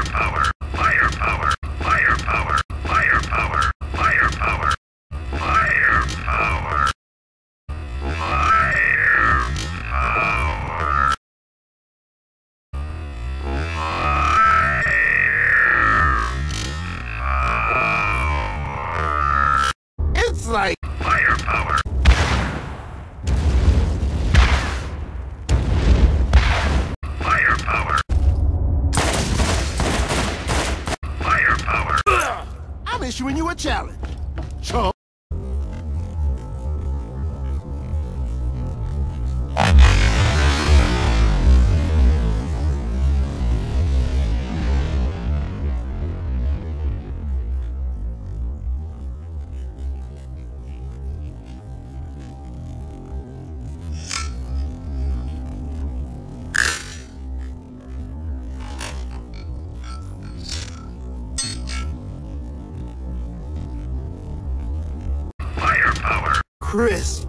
Firepower, firepower, firepower, firepower, firepower, firepower. It's like firepower. I'm issuing you a challenge. Chump. Christmas.